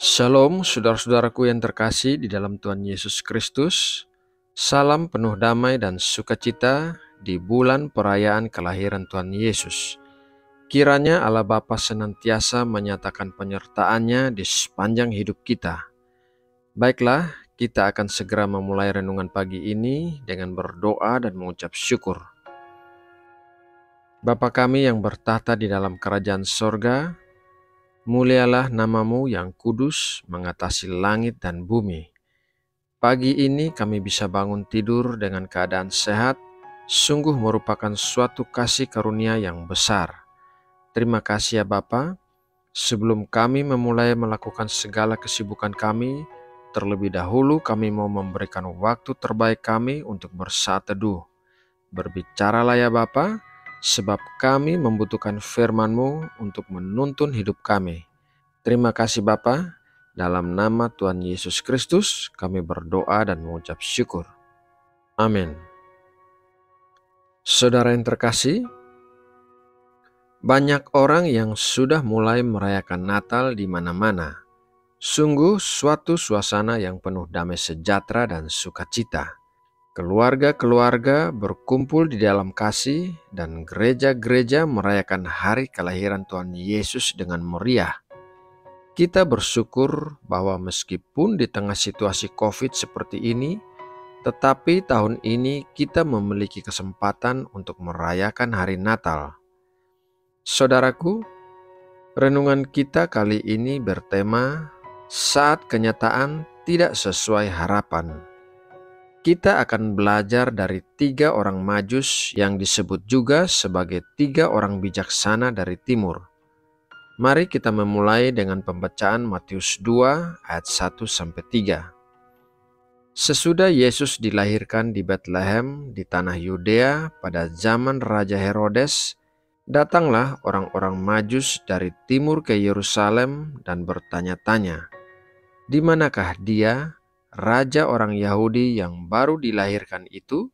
Shalom, saudara-saudaraku yang terkasih di dalam Tuhan Yesus Kristus. Salam penuh damai dan sukacita di bulan perayaan kelahiran Tuhan Yesus. Kiranya Allah Bapa senantiasa menyatakan penyertaannya di sepanjang hidup kita. Baiklah, kita akan segera memulai renungan pagi ini dengan berdoa dan mengucap syukur. Bapa kami yang bertahta di dalam kerajaan sorga, Mulialah namamu yang kudus mengatasi langit dan bumi. Pagi ini kami bisa bangun tidur dengan keadaan sehat, sungguh merupakan suatu kasih karunia yang besar. Terima kasih ya Bapa. Sebelum kami memulai melakukan segala kesibukan kami, terlebih dahulu kami mau memberikan waktu terbaik kami untuk bersaat teduh. Berbicaralah ya Bapak, sebab kami membutuhkan firman-Mu untuk menuntun hidup kami. Terima kasih Bapa, dalam nama Tuhan Yesus Kristus kami berdoa dan mengucap syukur. Amin. Saudara yang terkasih, banyak orang yang sudah mulai merayakan Natal di mana-mana. Sungguh suatu suasana yang penuh damai sejahtera dan sukacita. Keluarga-keluarga berkumpul di dalam kasih dan gereja-gereja merayakan hari kelahiran Tuhan Yesus dengan meriah. Kita bersyukur bahwa meskipun di tengah situasi COVID seperti ini, tetapi tahun ini kita memiliki kesempatan untuk merayakan hari Natal. Saudaraku, renungan kita kali ini bertema "Saat Kenyataan Tidak Sesuai Harapan" kita akan belajar dari tiga orang majus yang disebut juga sebagai tiga orang bijaksana dari timur. Mari kita memulai dengan pembacaan Matius 2 ayat 1 sampai 3. Sesudah Yesus dilahirkan di Bethlehem di tanah Yudea pada zaman Raja Herodes, datanglah orang-orang Majus dari timur ke Yerusalem dan bertanya-tanya, "Di manakah dia?" Raja orang Yahudi yang baru dilahirkan itu,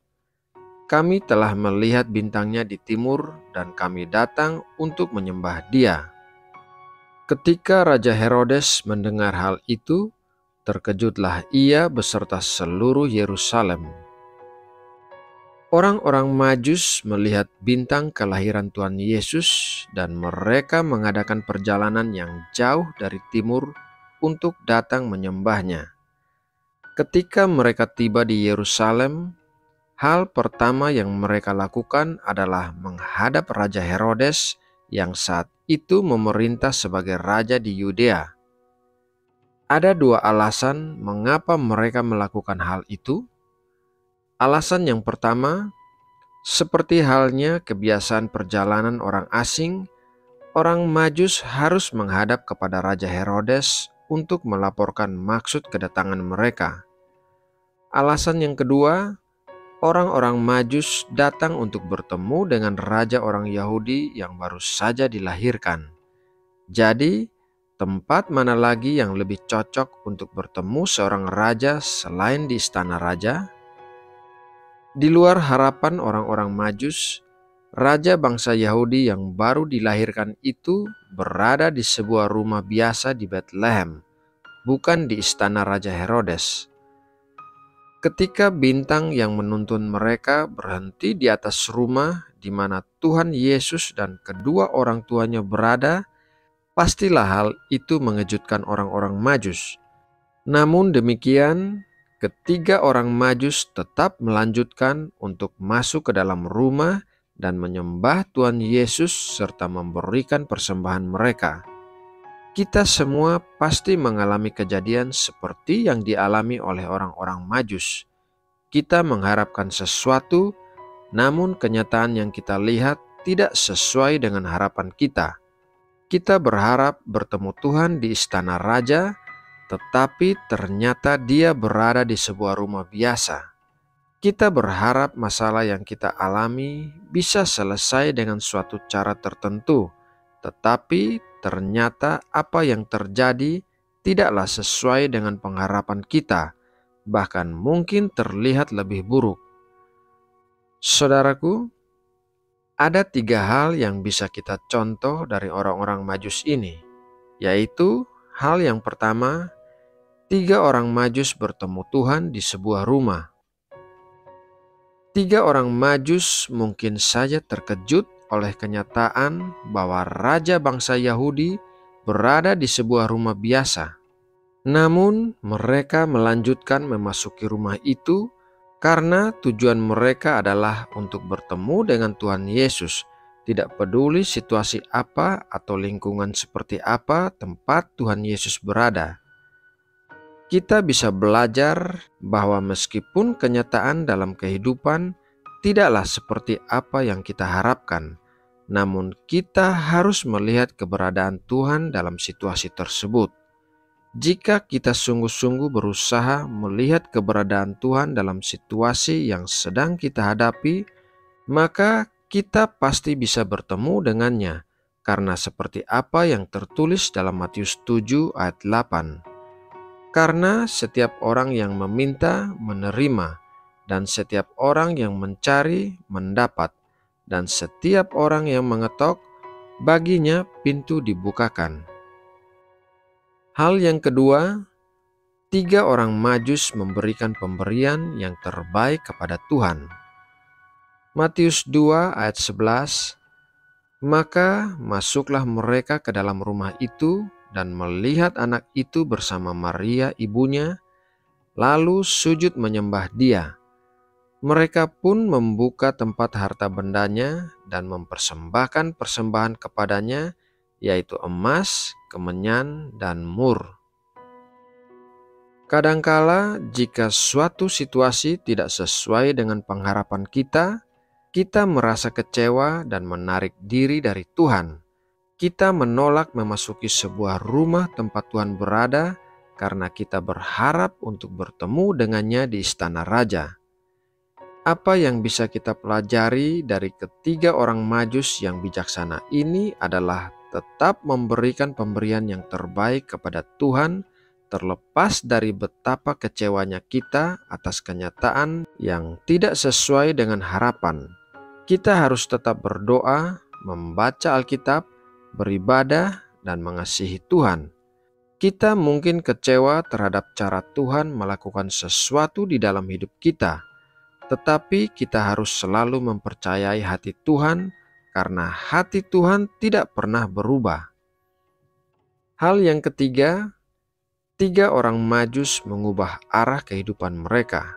kami telah melihat bintangnya di timur dan kami datang untuk menyembah dia. Ketika Raja Herodes mendengar hal itu, terkejutlah ia beserta seluruh Yerusalem. Orang-orang Majus melihat bintang kelahiran Tuhan Yesus dan mereka mengadakan perjalanan yang jauh dari timur untuk datang menyembahnya. Ketika mereka tiba di Yerusalem, hal pertama yang mereka lakukan adalah menghadap Raja Herodes yang saat itu memerintah sebagai raja di Yudea. Ada dua alasan mengapa mereka melakukan hal itu. Alasan yang pertama, seperti halnya kebiasaan perjalanan orang asing, orang Majus harus menghadap kepada Raja Herodes untuk melaporkan maksud kedatangan mereka. Alasan yang kedua, orang-orang Majus datang untuk bertemu dengan raja orang Yahudi yang baru saja dilahirkan. Jadi, tempat mana lagi yang lebih cocok untuk bertemu seorang raja selain di istana raja? Di luar harapan orang-orang Majus, raja bangsa Yahudi yang baru dilahirkan itu berada di sebuah rumah biasa di Bethlehem, bukan di istana Raja Herodes. Ketika bintang yang menuntun mereka berhenti di atas rumah di mana Tuhan Yesus dan kedua orang tuanya berada, pastilah hal itu mengejutkan orang-orang Majus. Namun demikian, ketiga orang Majus tetap melanjutkan untuk masuk ke dalam rumah dan menyembah Tuhan Yesus serta memberikan persembahan mereka. Kita semua pasti mengalami kejadian seperti yang dialami oleh orang-orang Majus. Kita mengharapkan sesuatu, namun kenyataan yang kita lihat tidak sesuai dengan harapan kita. Kita berharap bertemu Tuhan di istana raja, tetapi ternyata Dia berada di sebuah rumah biasa. Kita berharap masalah yang kita alami bisa selesai dengan suatu cara tertentu, tetapi ternyata apa yang terjadi tidaklah sesuai dengan pengharapan kita, bahkan mungkin terlihat lebih buruk. Saudaraku, ada tiga hal yang bisa kita contoh dari orang-orang Majus ini, yaitu Hal yang pertama, tiga orang Majus bertemu Tuhan di sebuah rumah. Tiga orang Majus mungkin saja terkejut oleh kenyataan bahwa raja bangsa Yahudi berada di sebuah rumah biasa. Namun, mereka melanjutkan memasuki rumah itu karena tujuan mereka adalah untuk bertemu dengan Tuhan Yesus, tidak peduli situasi apa atau lingkungan seperti apa tempat Tuhan Yesus berada kita bisa belajar bahwa meskipun kenyataan dalam kehidupan tidaklah seperti apa yang kita harapkan, namun kita harus melihat keberadaan Tuhan dalam situasi tersebut. Jika kita sungguh-sungguh berusaha melihat keberadaan Tuhan dalam situasi yang sedang kita hadapi, maka kita pasti bisa bertemu dengannya, karena seperti apa yang tertulis dalam Matius 7 ayat 8. Karena setiap orang yang meminta menerima, dan setiap orang yang mencari mendapat, dan setiap orang yang mengetok baginya pintu dibukakan. Hal yang kedua, tiga orang majus memberikan pemberian yang terbaik kepada Tuhan. Matius 2 ayat 11 Maka masuklah mereka ke dalam rumah itu dan melihat anak itu bersama Maria ibunya, lalu sujud menyembah dia. Mereka pun membuka tempat harta bendanya dan mempersembahkan persembahan kepadanya, yaitu emas, kemenyan, dan mur. Kadangkala, jika suatu situasi tidak sesuai dengan pengharapan kita, kita merasa kecewa dan menarik diri dari Tuhan kita menolak memasuki sebuah rumah tempat Tuhan berada karena kita berharap untuk bertemu dengannya di istana raja. Apa yang bisa kita pelajari dari ketiga orang majus yang bijaksana ini adalah tetap memberikan pemberian yang terbaik kepada Tuhan terlepas dari betapa kecewanya kita atas kenyataan yang tidak sesuai dengan harapan. Kita harus tetap berdoa, membaca Alkitab, beribadah, dan mengasihi Tuhan. Kita mungkin kecewa terhadap cara Tuhan melakukan sesuatu di dalam hidup kita, tetapi kita harus selalu mempercayai hati Tuhan karena hati Tuhan tidak pernah berubah. Hal yang ketiga, tiga orang majus mengubah arah kehidupan mereka.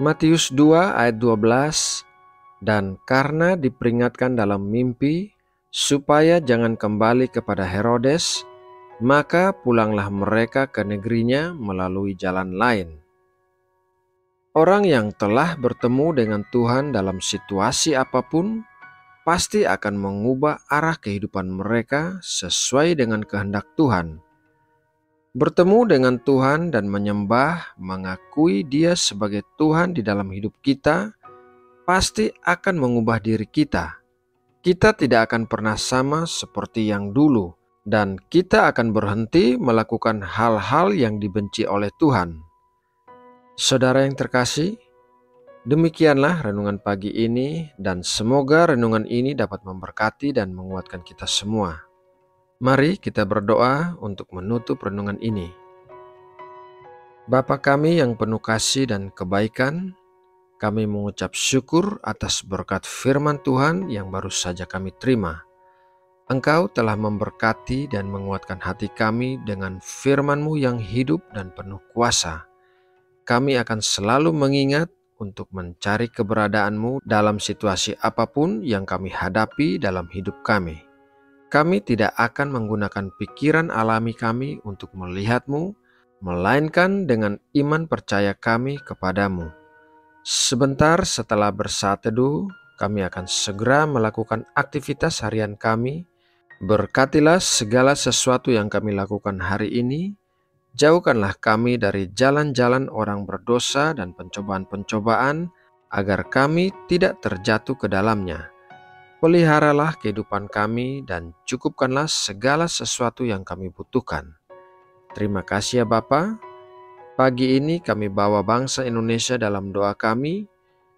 Matius 2 ayat 12 Dan karena diperingatkan dalam mimpi supaya jangan kembali kepada Herodes, maka pulanglah mereka ke negerinya melalui jalan lain. Orang yang telah bertemu dengan Tuhan dalam situasi apa pun pasti akan mengubah arah kehidupan mereka sesuai dengan kehendak Tuhan. Bertemu dengan Tuhan dan menyembah, mengakui Dia sebagai Tuhan di dalam hidup kita, pasti akan mengubah diri kita kita tidak akan pernah sama seperti yang dulu, dan kita akan berhenti melakukan hal-hal yang dibenci oleh Tuhan. Saudara yang terkasih, demikianlah renungan pagi ini, dan semoga renungan ini dapat memberkati dan menguatkan kita semua. Mari kita berdoa untuk menutup renungan ini. Bapa kami yang penuh kasih dan kebaikan, kami mengucap syukur atas berkat firman Tuhan yang baru saja kami terima. Engkau telah memberkati dan menguatkan hati kami dengan firman-Mu yang hidup dan penuh kuasa. Kami akan selalu mengingat untuk mencari keberadaan-Mu dalam situasi apa pun yang kami hadapi dalam hidup kami. Kami tidak akan menggunakan pikiran alami kami untuk melihat-Mu, melainkan dengan iman percaya kami kepadamu. Sebentar setelah bersaat teduh, kami akan segera melakukan aktivitas harian kami. Berkatilah segala sesuatu yang kami lakukan hari ini. Jauhkanlah kami dari jalan-jalan orang berdosa dan pencobaan-pencobaan, agar kami tidak terjatuh ke dalamnya. Peliharalah kehidupan kami dan cukupkanlah segala sesuatu yang kami butuhkan. Terima kasih ya Bapak. Pagi ini kami bawa bangsa Indonesia dalam doa kami.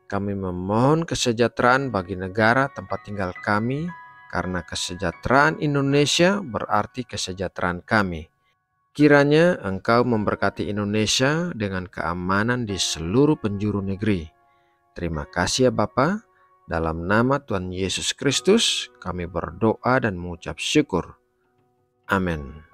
Kami memohon kesejahteraan bagi negara tempat tinggal kami, karena kesejahteraan Indonesia berarti kesejahteraan kami. Kiranya Engkau memberkati Indonesia dengan keamanan di seluruh penjuru negeri. Terima kasih ya Bapa. Dalam nama Tuhan Yesus Kristus, kami berdoa dan mengucap syukur. Amin.